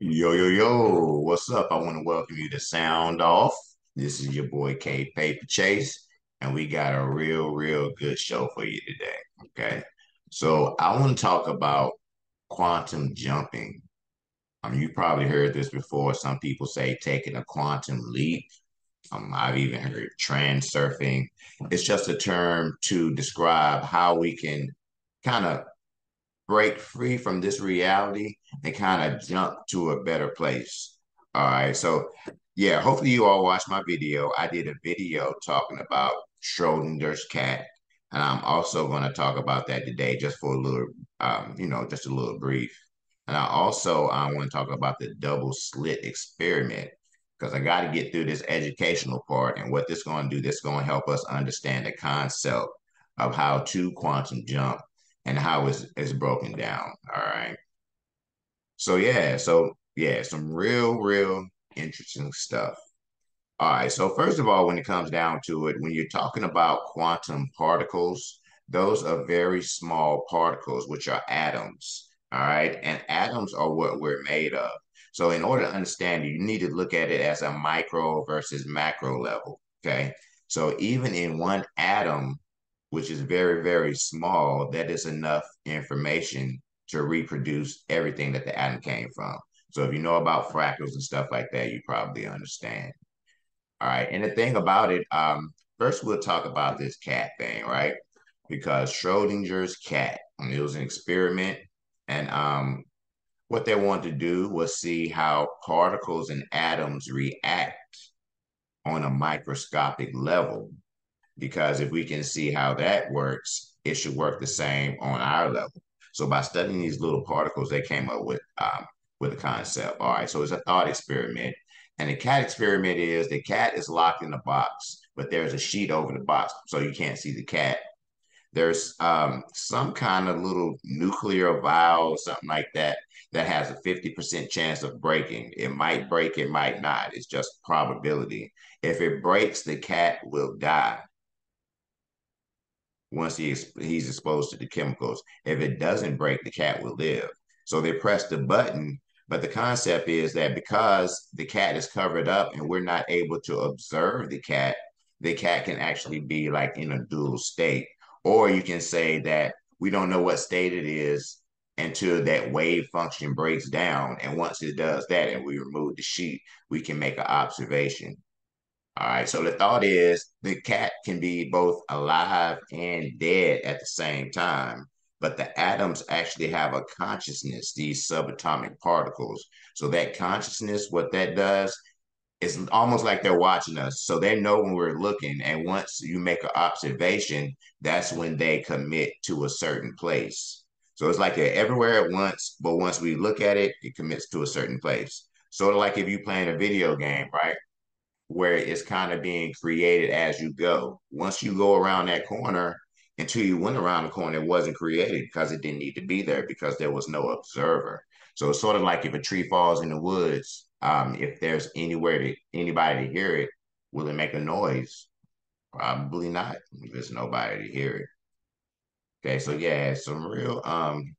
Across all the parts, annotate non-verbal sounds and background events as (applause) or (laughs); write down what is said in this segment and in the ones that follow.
Yo, yo, yo, what's up? I want to welcome you to Sound Off. This is your boy K Paper Chase, and we got a real, real good show for you today. Okay. So I want to talk about quantum jumping. Um, you probably heard this before. Some people say taking a quantum leap. Um, I've even heard transurfing. It's just a term to describe how we can kind of break free from this reality and kind of jump to a better place. All right. So, yeah, hopefully you all watched my video. I did a video talking about Schrodinger's cat. And I'm also going to talk about that today just for a little, um, you know, just a little brief. And I also I want to talk about the double slit experiment because I got to get through this educational part and what this going to do. This going to help us understand the concept of how to quantum jump and how it's, it's broken down. All right. So yeah, so yeah, some real, real interesting stuff. All right. So first of all, when it comes down to it, when you're talking about quantum particles, those are very small particles, which are atoms. All right. And atoms are what we're made of. So in order to understand it, you need to look at it as a micro versus macro level. Okay. So even in one atom, which is very, very small, that is enough information to reproduce everything that the atom came from. So if you know about fractals and stuff like that, you probably understand. All right. And the thing about it, um, first we'll talk about this cat thing, right? Because Schrodinger's cat, it was an experiment, and um, what they wanted to do was see how particles and atoms react on a microscopic level because if we can see how that works, it should work the same on our level. So by studying these little particles, they came up with um, with a concept. All right, so it's a thought experiment. And the cat experiment is the cat is locked in a box, but there's a sheet over the box, so you can't see the cat. There's um, some kind of little nuclear vial, something like that, that has a 50% chance of breaking. It might break, it might not. It's just probability. If it breaks, the cat will die once he he's exposed to the chemicals. If it doesn't break, the cat will live. So they press the button, but the concept is that because the cat is covered up and we're not able to observe the cat, the cat can actually be like in a dual state. Or you can say that we don't know what state it is until that wave function breaks down. And once it does that and we remove the sheet, we can make an observation. All right. So the thought is the cat can be both alive and dead at the same time, but the atoms actually have a consciousness, these subatomic particles. So that consciousness, what that does, is almost like they're watching us. So they know when we're looking. And once you make an observation, that's when they commit to a certain place. So it's like they're everywhere at once, but once we look at it, it commits to a certain place. Sort of like if you playing a video game, right? Where it's kind of being created as you go. Once you go around that corner, until you went around the corner, it wasn't created because it didn't need to be there because there was no observer. So it's sort of like if a tree falls in the woods, um, if there's anywhere to anybody to hear it, will it make a noise? Probably not. If there's nobody to hear it. Okay, so yeah, some real um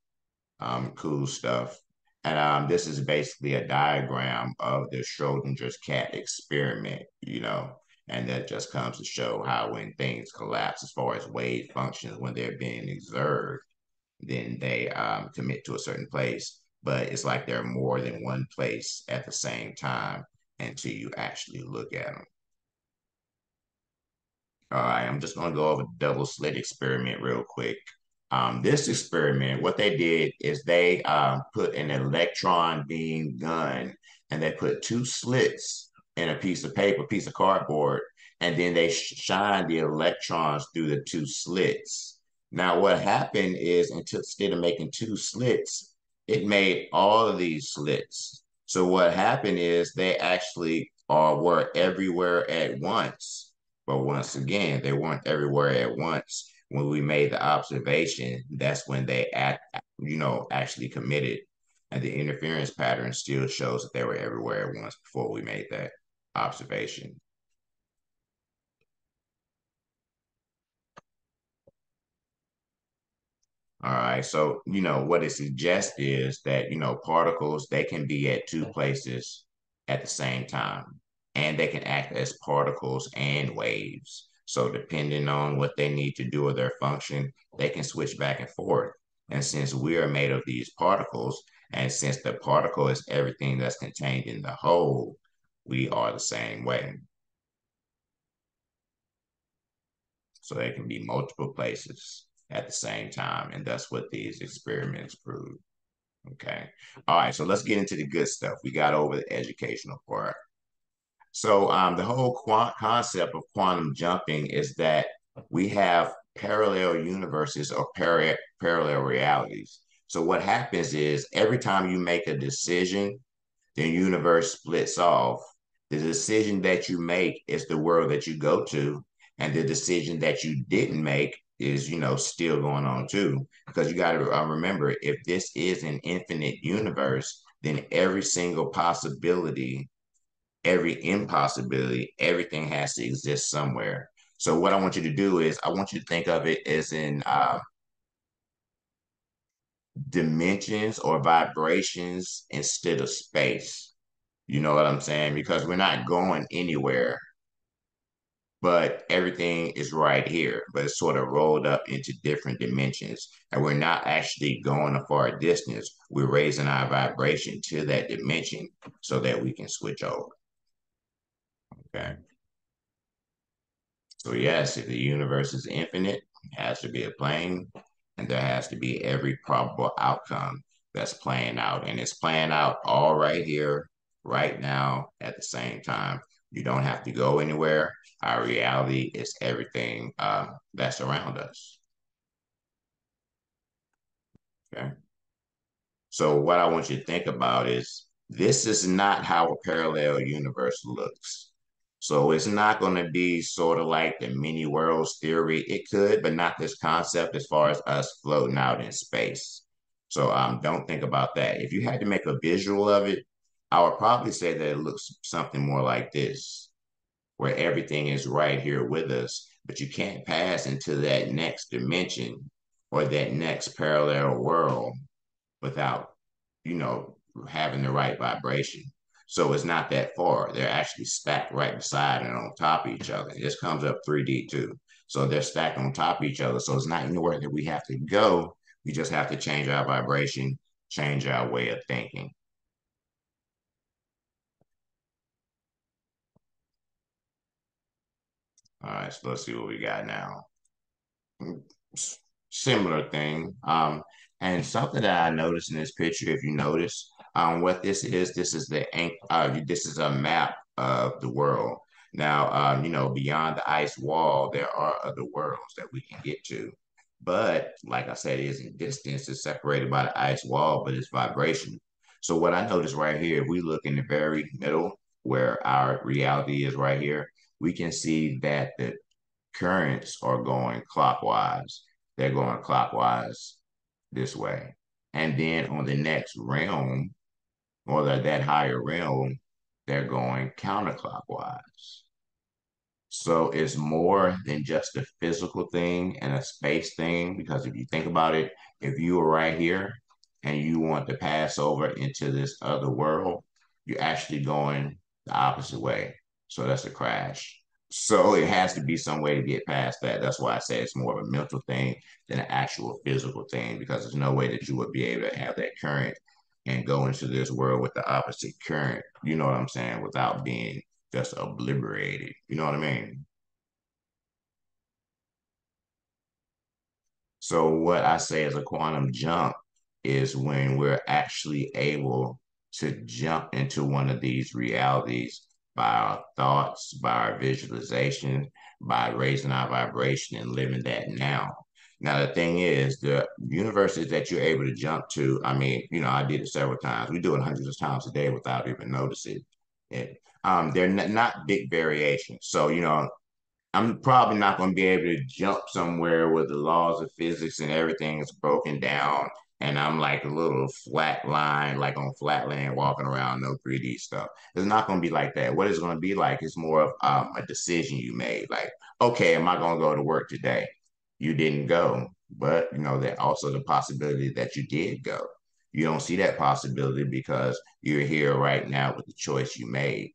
um cool stuff. And um, this is basically a diagram of the Schrodinger's cat experiment, you know, and that just comes to show how when things collapse as far as wave functions, when they're being observed, then they um, commit to a certain place. But it's like they're more than one place at the same time until you actually look at them. All right, I'm just going to go over the double slit experiment real quick. Um, this experiment, what they did is they um, put an electron beam gun and they put two slits in a piece of paper, piece of cardboard, and then they shine the electrons through the two slits. Now, what happened is instead of making two slits, it made all of these slits. So what happened is they actually are were everywhere at once. But once again, they weren't everywhere at once when we made the observation, that's when they act, you know, actually committed. And the interference pattern still shows that they were everywhere at once before we made that observation. All right. So, you know, what it suggests is that, you know, particles, they can be at two places at the same time, and they can act as particles and waves. So, depending on what they need to do or their function, they can switch back and forth. And since we are made of these particles, and since the particle is everything that's contained in the whole, we are the same way. So, they can be multiple places at the same time. And that's what these experiments prove. Okay. All right. So let's get into the good stuff. We got over the educational part. So um, the whole quant concept of quantum jumping is that we have parallel universes or para parallel realities. So what happens is every time you make a decision, the universe splits off. The decision that you make is the world that you go to, and the decision that you didn't make is, you know, still going on too. Because you got to uh, remember, if this is an infinite universe, then every single possibility, every impossibility, everything has to exist somewhere. So what I want you to do is I want you to think of it as in uh, dimensions or vibrations instead of space. You know what I'm saying? Because we're not going anywhere, but everything is right here, but it's sort of rolled up into different dimensions. And we're not actually going a far distance. We're raising our vibration to that dimension so that we can switch over. Okay. So, yes, if the universe is infinite, it has to be a plane, and there has to be every probable outcome that's playing out. And it's playing out all right here, right now, at the same time. You don't have to go anywhere. Our reality is everything uh, that's around us. Okay. So, what I want you to think about is this is not how a parallel universe looks. So it's not going to be sort of like the many worlds theory. It could, but not this concept as far as us floating out in space. So um, don't think about that. If you had to make a visual of it, I would probably say that it looks something more like this, where everything is right here with us, but you can't pass into that next dimension or that next parallel world without, you know, having the right vibration. So it's not that far. They're actually stacked right beside and on top of each other. This comes up 3D too. So they're stacked on top of each other. So it's not anywhere that we have to go. We just have to change our vibration, change our way of thinking. All right, so let's see what we got now. Similar thing. Um, and something that I noticed in this picture, if you notice, um, what this is, this is the uh, this is a map of the world. Now, um, you know, beyond the ice wall, there are other worlds that we can get to. But like I said, it isn't distance, it's separated by the ice wall, but it's vibration. So what I notice right here, if we look in the very middle where our reality is right here, we can see that the currents are going clockwise. They're going clockwise this way. And then on the next realm, or that, that higher realm, they're going counterclockwise. So it's more than just a physical thing and a space thing, because if you think about it, if you were right here and you want to pass over into this other world, you're actually going the opposite way. So that's a crash. So it has to be some way to get past that. That's why I say it's more of a mental thing than an actual physical thing, because there's no way that you would be able to have that current and go into this world with the opposite current, you know what I'm saying, without being just obliterated. You know what I mean? So what I say as a quantum jump is when we're actually able to jump into one of these realities by our thoughts, by our visualization, by raising our vibration and living that now. Now, the thing is, the universes that you're able to jump to, I mean, you know, I did it several times. We do it hundreds of times a day without even noticing it. Um, they're not big variations. So, you know, I'm probably not going to be able to jump somewhere where the laws of physics and everything is broken down. And I'm like a little flat line, like on flatland, walking around, no 3D stuff. It's not going to be like that. What it's going to be like is more of um, a decision you made. Like, okay, am I going to go to work today? You didn't go. But you know, that also the possibility that you did go. You don't see that possibility because you're here right now with the choice you made.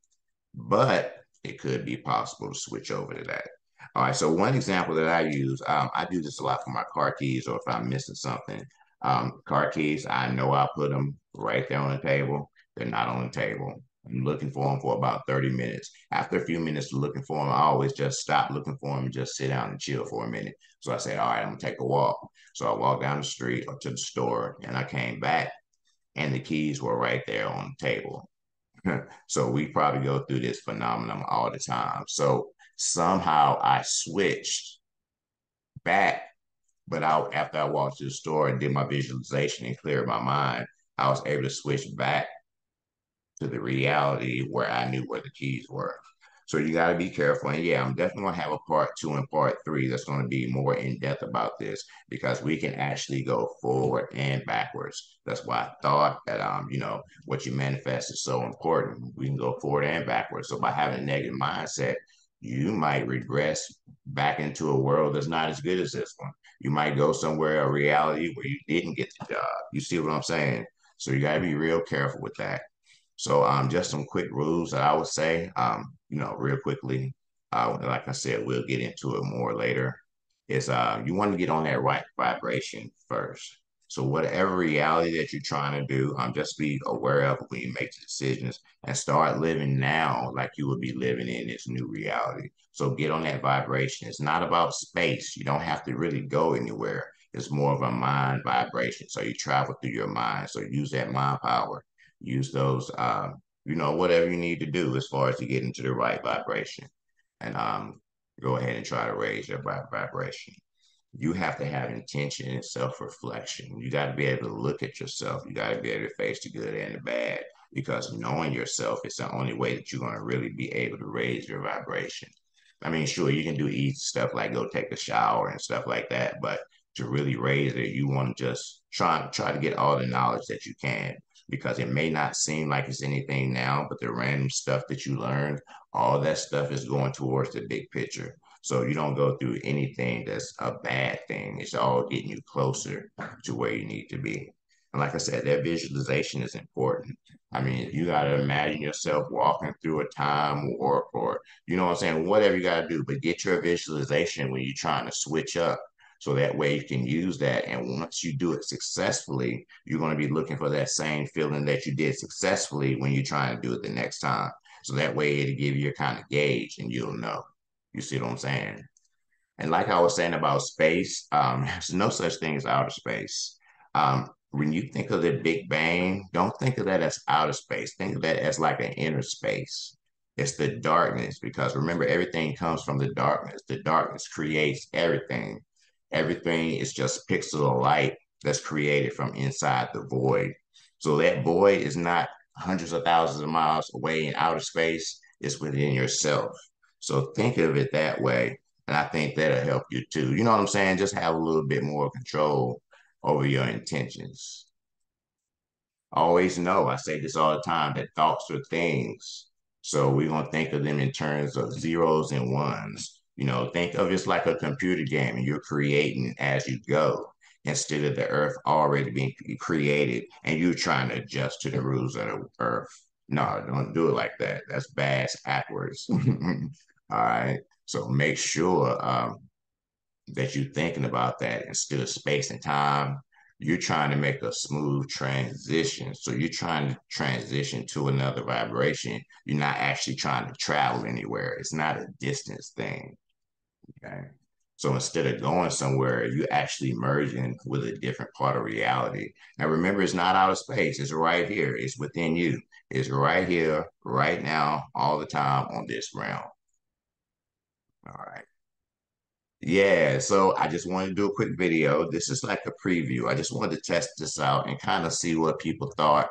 But it could be possible to switch over to that. All right. So one example that I use, um, I do this a lot for my car keys, or if I'm missing something. Um, car keys, I know I put them right there on the table. They're not on the table. I'm looking for him for about 30 minutes. After a few minutes of looking for him, I always just stop looking for him and just sit down and chill for a minute. So I said, all right, I'm gonna take a walk. So I walked down the street or to the store and I came back and the keys were right there on the table. (laughs) so we probably go through this phenomenon all the time. So somehow I switched back, but I, after I walked to the store and did my visualization and cleared my mind, I was able to switch back to the reality where I knew where the keys were. So you got to be careful. And yeah, I'm definitely going to have a part two and part three that's going to be more in depth about this because we can actually go forward and backwards. That's why I thought that, um, you know, what you manifest is so important. We can go forward and backwards. So by having a negative mindset, you might regress back into a world that's not as good as this one. You might go somewhere, a reality where you didn't get the job. You see what I'm saying? So you got to be real careful with that. So um, just some quick rules that I would say, um, you know, real quickly. Uh, like I said, we'll get into it more later. Is uh, you want to get on that right vibration first. So whatever reality that you're trying to do, um, just be aware of when you make the decisions and start living now like you would be living in this new reality. So get on that vibration. It's not about space. You don't have to really go anywhere. It's more of a mind vibration. So you travel through your mind. So use that mind power use those, um, you know, whatever you need to do as far as to get into the right vibration. And um, go ahead and try to raise your vibration. You have to have intention and self reflection. You got to be able to look at yourself. You got to be able to face the good and the bad because knowing yourself is the only way that you're going to really be able to raise your vibration. I mean, sure, you can do easy stuff like go take a shower and stuff like that, but to really raise it, you want to just try try to get all the knowledge that you can because it may not seem like it's anything now, but the random stuff that you learned, all that stuff is going towards the big picture. So you don't go through anything that's a bad thing. It's all getting you closer to where you need to be. And like I said, that visualization is important. I mean, you got to imagine yourself walking through a time warp or, you know what I'm saying, whatever you got to do, but get your visualization when you're trying to switch up so that way you can use that. And once you do it successfully, you're going to be looking for that same feeling that you did successfully when you're trying to do it the next time. So that way it'll give you a kind of gauge and you'll know. You see what I'm saying? And like I was saying about space, um, (laughs) there's no such thing as outer space. Um, when you think of the Big Bang, don't think of that as outer space. Think of that as like an inner space. It's the darkness because remember, everything comes from the darkness. The darkness creates everything. Everything is just pixel of light that's created from inside the void. So that void is not hundreds of thousands of miles away in outer space, it's within yourself. So think of it that way. And I think that'll help you too. You know what I'm saying? Just have a little bit more control over your intentions. Always know, I say this all the time, that thoughts are things. So we're going to think of them in terms of zeros and ones. You know, think of it like a computer game and you're creating as you go instead of the earth already being created and you're trying to adjust to the rules of the earth. No, don't do it like that. That's bad backwards. (laughs) All right. So make sure um, that you're thinking about that instead of space and time. You're trying to make a smooth transition. So you're trying to transition to another vibration. You're not actually trying to travel anywhere. It's not a distance thing. Okay. So instead of going somewhere, you actually merging with a different part of reality. Now remember, it's not out of space. It's right here. It's within you. It's right here, right now, all the time on this realm. All right. Yeah, so I just wanted to do a quick video. This is like a preview. I just wanted to test this out and kind of see what people thought.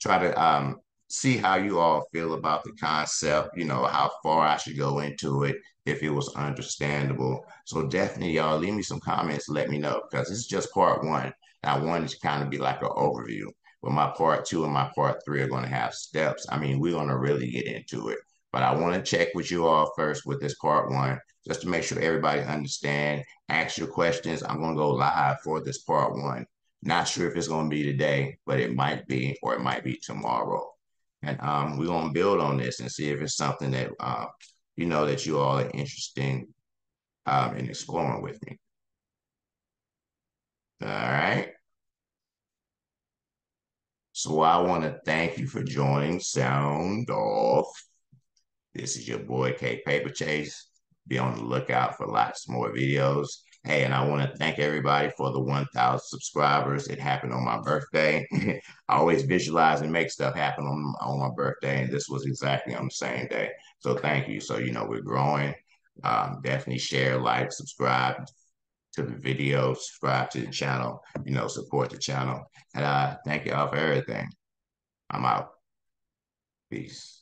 Try to um, see how you all feel about the concept, you know, how far I should go into it, if it was understandable. So definitely, y'all leave me some comments. Let me know because this is just part one. I wanted to kind of be like an overview. But my part two and my part three are going to have steps. I mean, we're going to really get into it. But I want to check with you all first with this part one, just to make sure everybody understand. Ask your questions. I'm going to go live for this part one. Not sure if it's going to be today, but it might be, or it might be tomorrow. And um, we're going to build on this and see if it's something that, uh, you know, that you all are interested um, in exploring with me. All right. So I want to thank you for joining Sound Off. This is your boy K Paper Chase. Be on the lookout for lots more videos. Hey, and I want to thank everybody for the 1,000 subscribers. It happened on my birthday. (laughs) I always visualize and make stuff happen on, on my birthday, and this was exactly on the same day. So thank you. So, you know, we're growing. Um, definitely share, like, subscribe, to the video, subscribe to the channel, you know, support the channel. And uh, thank y'all for everything. I'm out. Peace.